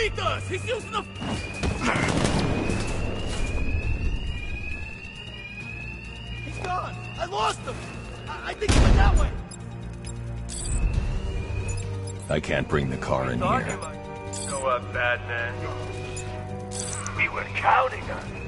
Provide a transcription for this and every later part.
underneath us! He's using the... He's gone! I lost him! I, I think he went that way! I can't bring the car in here. might up, Batman. We were counting on it.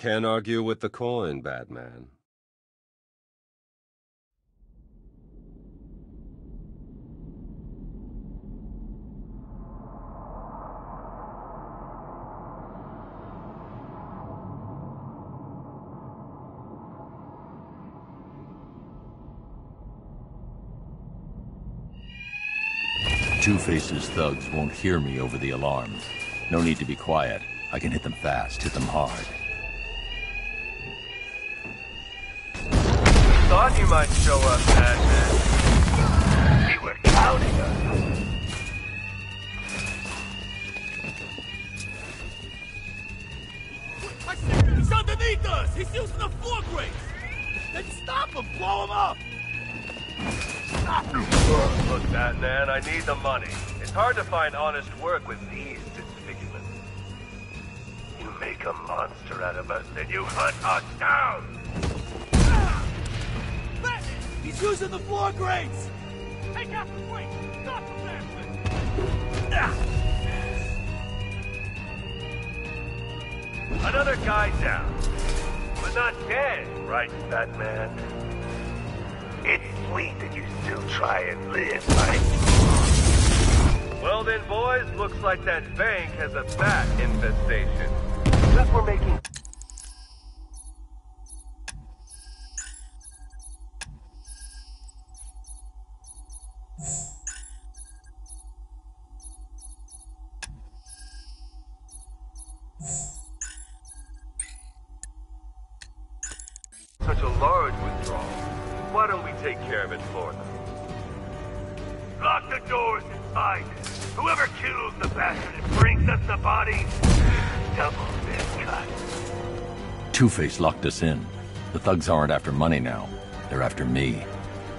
Can't argue with the coin, Batman. Two-Face's thugs won't hear me over the alarm. No need to be quiet. I can hit them fast, hit them hard. Thought you might show up, Batman. We were counting on him! He's underneath us! He's using the floor grates! Then stop him! Blow him up! Look, Batman, I need the money. It's hard to find honest work with these disfigurements. You make a monster out of us, then you hunt us down! Batman! He's using the floor grates! Take out the weight! Stop the bastard! Another guy down. But not dead, right, Batman? It's sweet that you still try and live, right? Well then, boys, looks like that bank has a bat infestation. Since we're making such a large withdrawal, why don't we take care of it for them? Lock the doors and find it. Whoever kills the bastard and brings us the body, double their cut. Two-Face locked us in. The thugs aren't after money now. They're after me.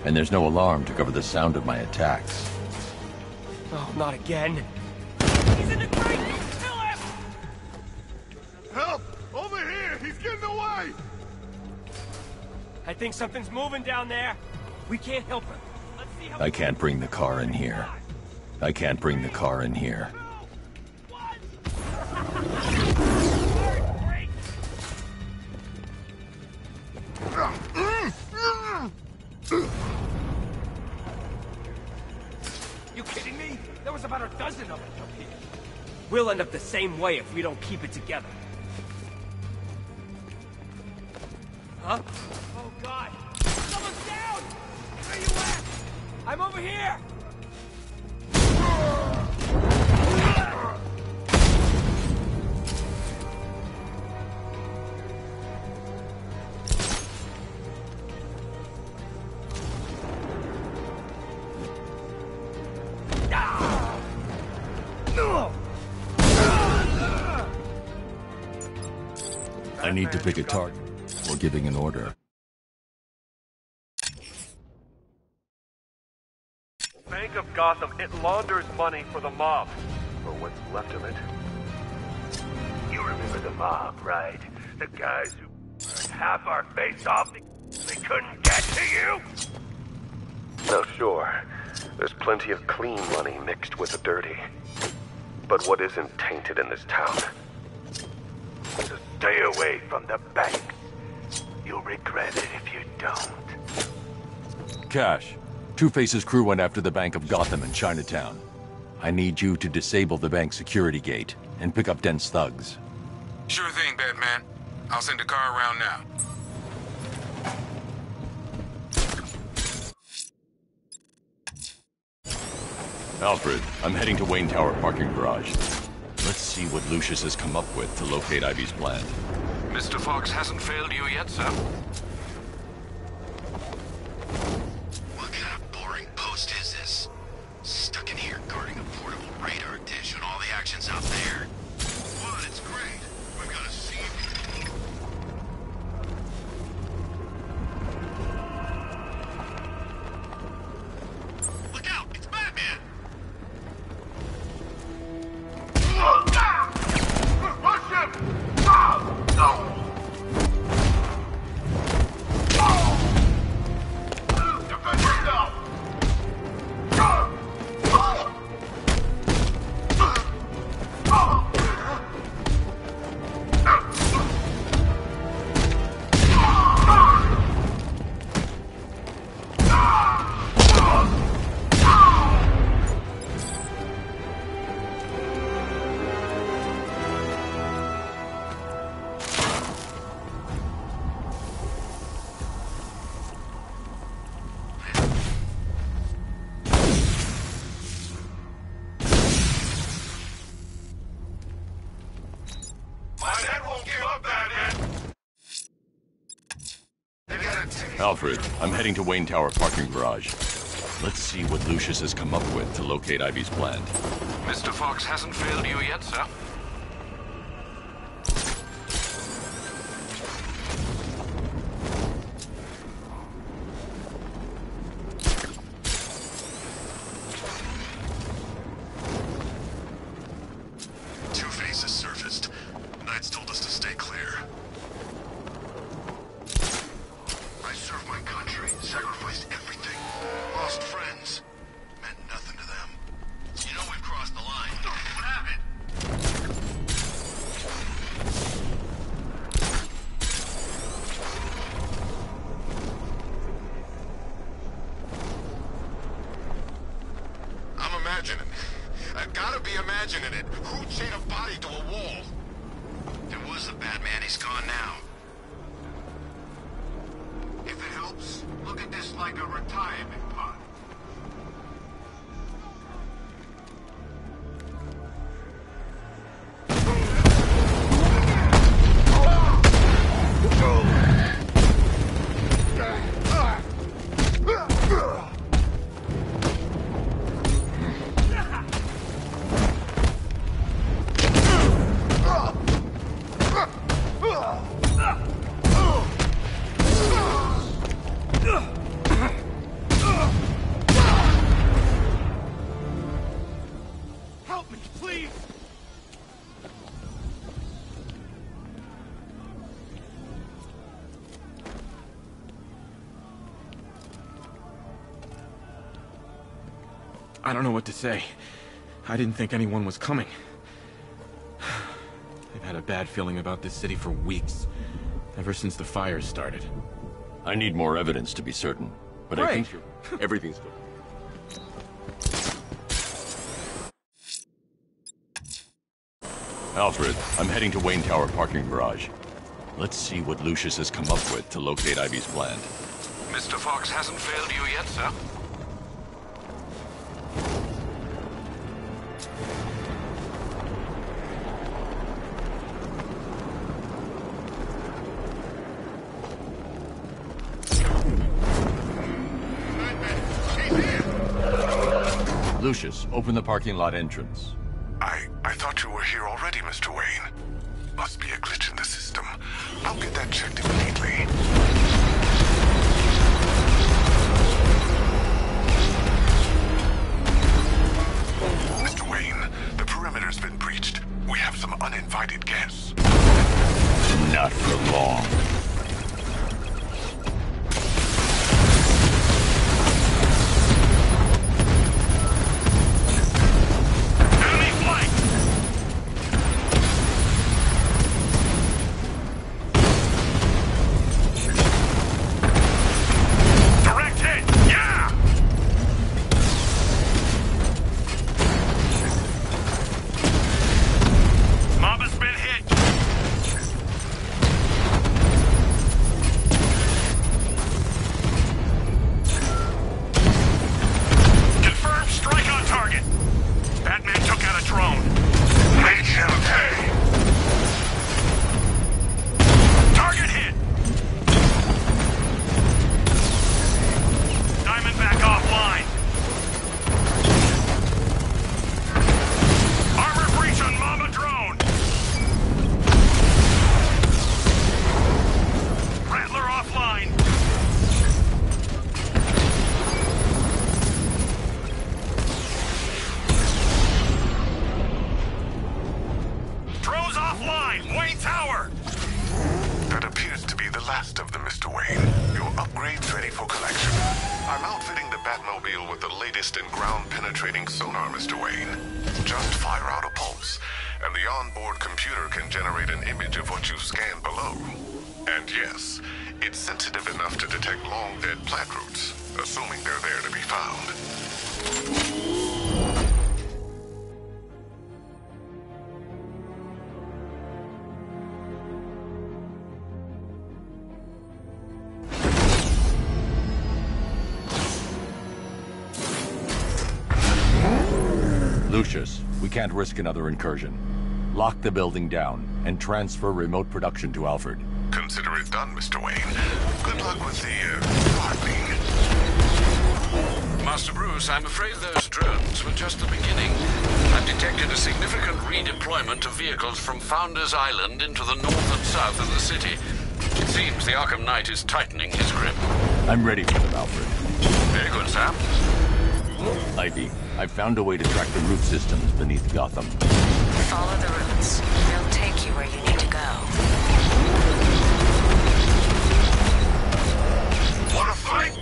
And there's no alarm to cover the sound of my attacks. Oh, not again. Think something's moving down there. We can't help him. Let's see how... I can't bring the car in here. I can't bring the car in here. You kidding me? There was about a dozen of them up here. We'll end up the same way if we don't keep it together. I need to pick a target or giving an order. Bank of Gotham, it launders money for the mob. Or what's left of it. You remember the mob, right? The guys who burned half our face off. They couldn't get to you? No, sure. There's plenty of clean money mixed with the dirty. But what isn't tainted in this town? So stay away from the bank. You'll regret it if you don't. Cash. Two-Face's crew went after the Bank of Gotham in Chinatown. I need you to disable the bank security gate and pick up Dent's thugs. Sure thing, Batman. I'll send a car around now. Alfred, I'm heading to Wayne Tower parking garage. Let's see what Lucius has come up with to locate Ivy's plan. Mr. Fox hasn't failed you yet, sir? Alfred, I'm heading to Wayne Tower parking garage. Let's see what Lucius has come up with to locate Ivy's plant. Mr. Fox hasn't failed you yet, sir. I don't know what to say. I didn't think anyone was coming. I've had a bad feeling about this city for weeks. Ever since the fires started. I need more evidence to be certain, but I Right. think you're... everything's good. Alfred, I'm heading to Wayne Tower parking garage. Let's see what Lucius has come up with to locate Ivy's plant. Mr. Fox hasn't failed you yet, sir. Lucius, open the parking lot entrance. I I thought you were here already, Mr. Wayne. Must be a glitch in the system. I'll get that checked immediately. Mr. Wayne, the perimeter's been breached. We have some uninvited guests. Not for long. Offline. Wayne Tower. That appears to be the last of them, Mr. Wayne. Your upgrade's ready for collection. I'm outfitting the Batmobile with the latest in ground-penetrating sonar, Mr. Wayne. Just fire out a pulse, and the onboard computer can generate an image of what you scanned below. And yes, it's sensitive enough to detect long-dead plant roots, assuming they're there to be found. Lucius, we can't risk another incursion. Lock the building down and transfer remote production to Alfred. Consider it done, Mr. Wayne. Good luck with the uh. Master Bruce, I'm afraid those drones were just the beginning. I've detected a significant redeployment of vehicles from Founders Island into the north and south of the city. It seems the Arkham Knight is tightening his grip. I'm ready for them, Alfred. Very good, Sam. Ivy, I've found a way to track the root systems beneath Gotham. Follow the roots. They'll take you where you need to go. What a fight!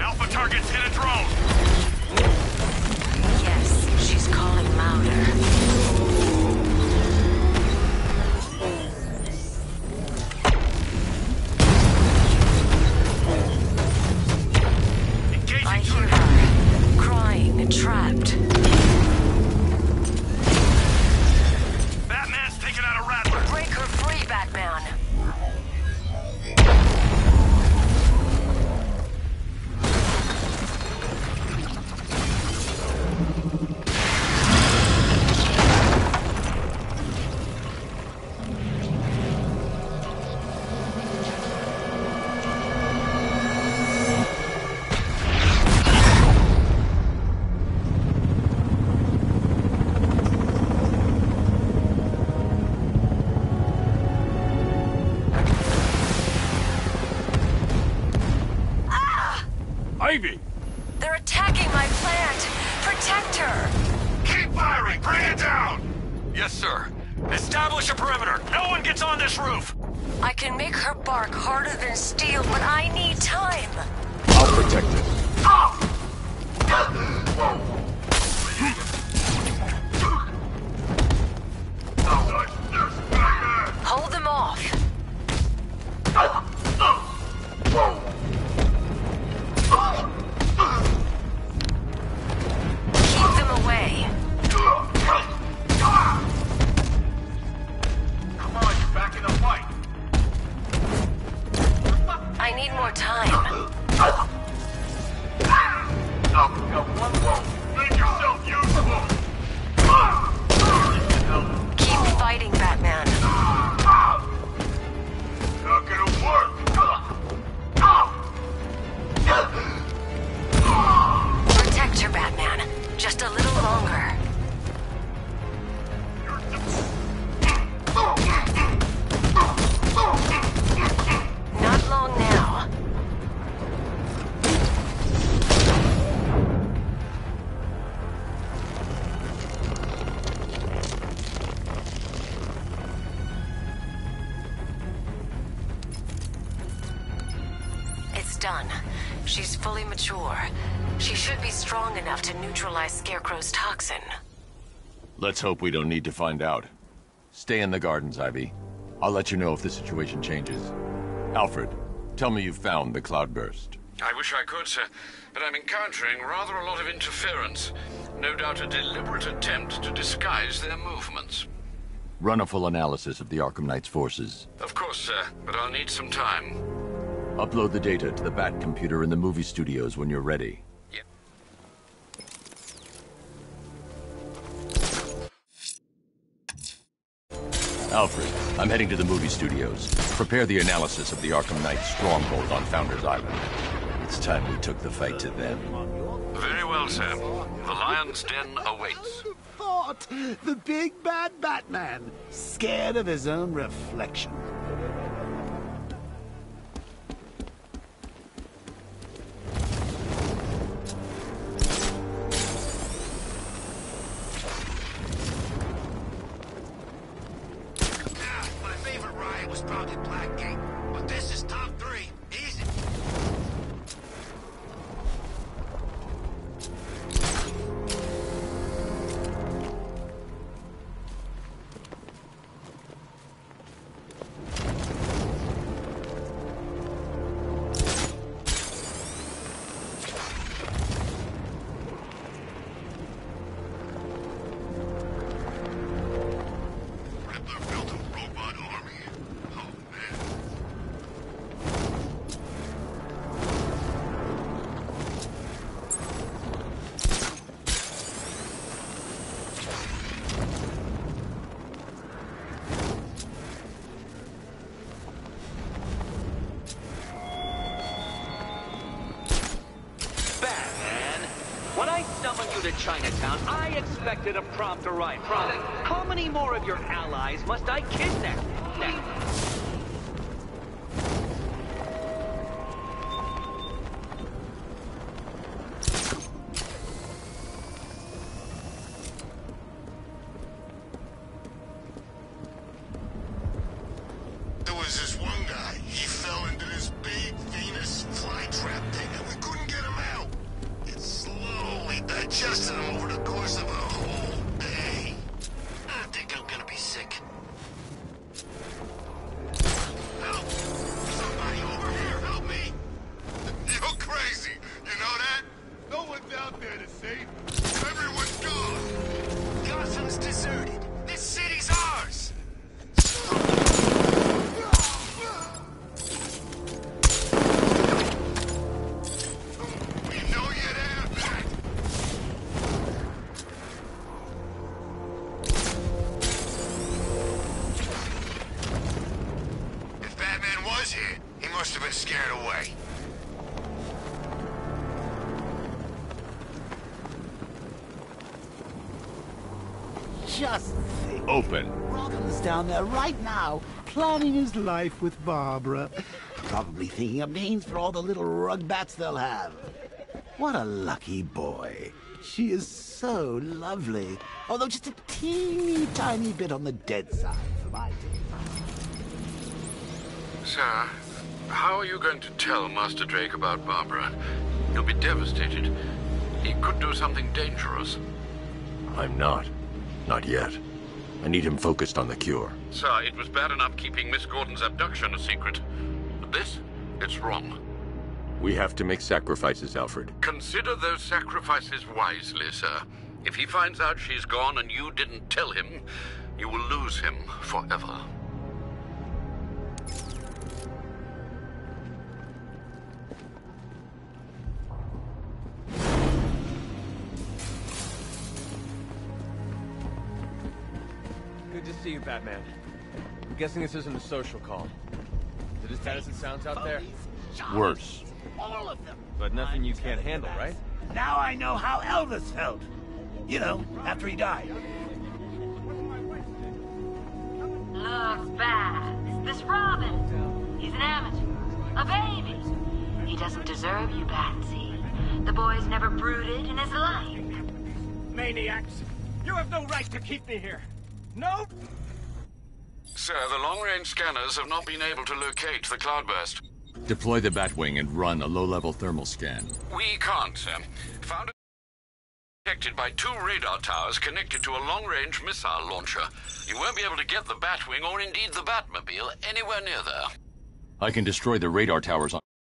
Alpha targets hit a drone! Ivy! They're attacking my plant. Protect her. Keep firing! Bring it down! Yes, sir. Establish a perimeter! No one gets on this roof! I can make her bark harder than steel, but I need time. I'll protect it. Hold fully mature. She should be strong enough to neutralize Scarecrow's toxin. Let's hope we don't need to find out. Stay in the gardens, Ivy. I'll let you know if the situation changes. Alfred, tell me you've found the cloudburst. I wish I could, sir, but I'm encountering rather a lot of interference. No doubt a deliberate attempt to disguise their movements. Run a full analysis of the Arkham Knight's forces. Of course, sir, but I'll need some time. Upload the data to the Bat computer in the movie studios when you're ready. Yep. Alfred, I'm heading to the movie studios. Prepare the analysis of the Arkham Knight stronghold on Founders Island. It's time we took the fight to them. Very well, sir. The Lion's Den awaits. Thought the big bad Batman, scared of his own reflection. Chinatown, I expected a prompt arrival. How many more of your allies must I kidnap? Out there to save. Everyone's gone. Gotham's deserted. Robin's right now, planning his life with Barbara. Probably thinking of names for all the little rug bats they'll have. What a lucky boy. She is so lovely. Although just a teeny tiny bit on the dead side for my taste. Sir, how are you going to tell Master Drake about Barbara? He'll be devastated. He could do something dangerous. I'm not. Not yet. I need him focused on the cure. Sir, it was bad enough keeping Miss Gordon's abduction a secret. But this? It's wrong. We have to make sacrifices, Alfred. Consider those sacrifices wisely, sir. If he finds out she's gone and you didn't tell him, you will lose him forever. Good to see you, Batman. I'm guessing this isn't a social call. Is it as bad as it sounds out there? Worse. All of them. But nothing you can't handle, right? Now I know how Elvis felt. You know, after he died. Looks bad. This Robin. He's an amateur. A baby. He doesn't deserve you, Batsy. The boy's never brooded in his life. Maniacs! You have no right to keep me here! No! Sir, the long-range scanners have not been able to locate the cloudburst. Deploy the Batwing and run a low-level thermal scan. We can't, sir. Found it detected by two radar towers connected to a long-range missile launcher. You won't be able to get the Batwing or indeed the Batmobile anywhere near there. I can destroy the radar towers on